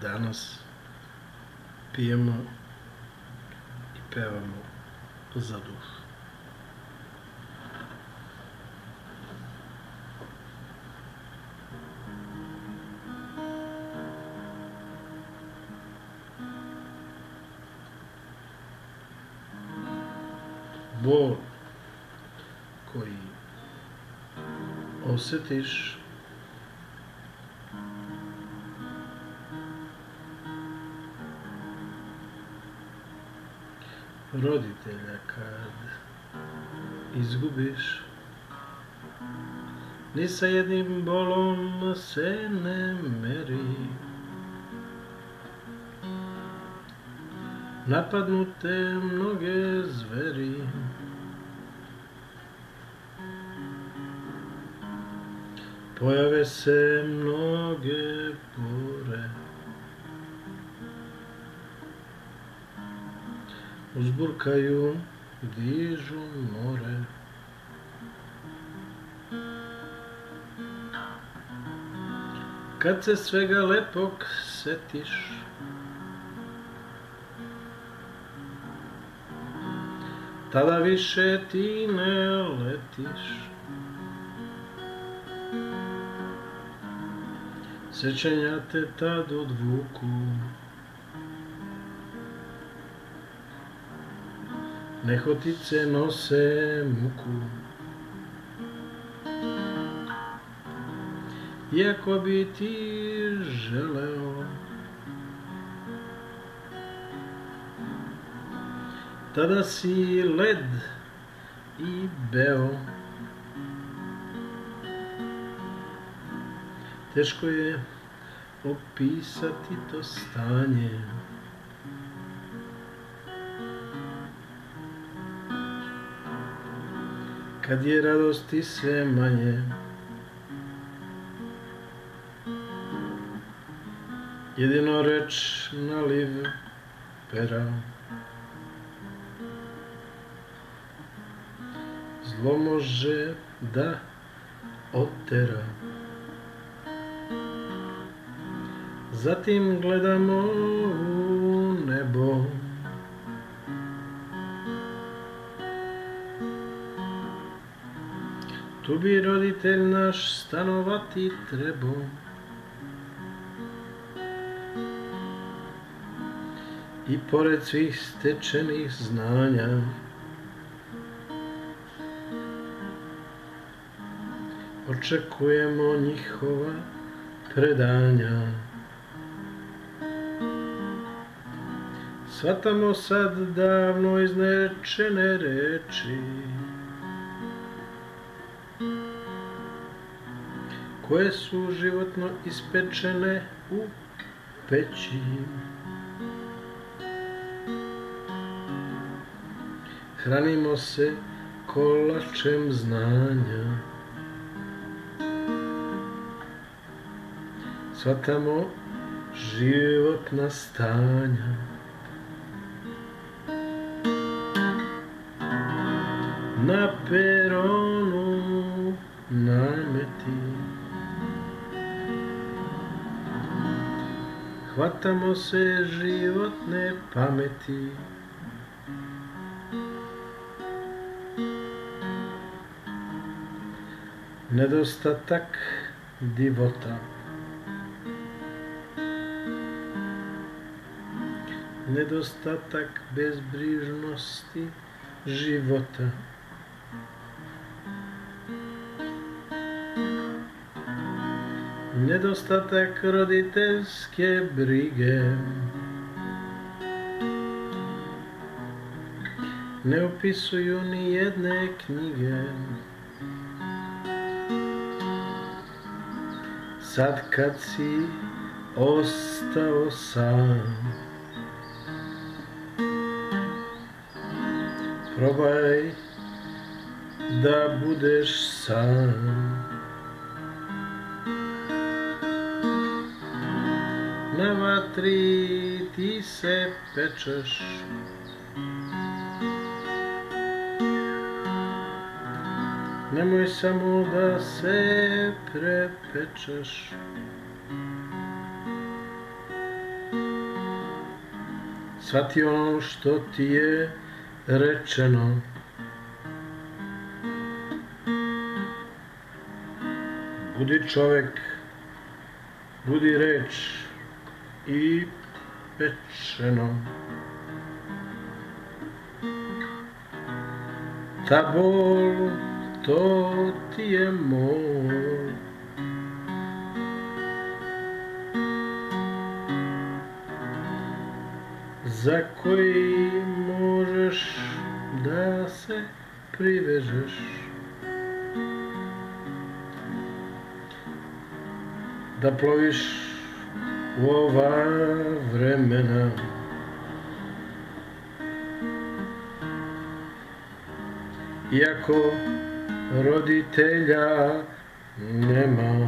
Danas pijemo i pevamo za duh. Bol koji osjetiš roditelja kad izgubiš. Ni sa jednim bolom se ne meri. Napadnute mnoge zveri. Pojave se mnoge bore uzburkaju, dižu more. Kad se svega lepog setiš, tada više ti ne letiš. Sećanja te tad odvuku, nehotice nose muku. Iako bi ti želeo. Tada si led i beo. Teško je opisati to stanje kad je radosti sve manje. Jedino reč naliv pera. Zlo može da otera. Zatim gledamo u nebo. Tu bi roditelj naš stanovati trebao. I pored svih stečenih znanja Očekujemo njihova predanja Svatamo sad davno iznečene reči koje su životno ispečene u peći. Hranimo se kolačem znanja. Svatamo životna stanja. Na peronu nameti hvatamo se životne pameti. Nedostatak divota. Nedostatak bezbrižnosti života. Nedostatak roditeljske brige. Ne upisuju ni jedne knjige. Sad kad si ostao sam, probaj da budeš sam. Na vatri ti se pečeš. Nemoj samo da se prepečeš. Svati ono što ti je rečeno. Budi čovek, budi reč, i pečeno. Ta bol, to ti je mol za koji možeš da se privežeš? Da ploviš u ova vremena Iako roditelja nema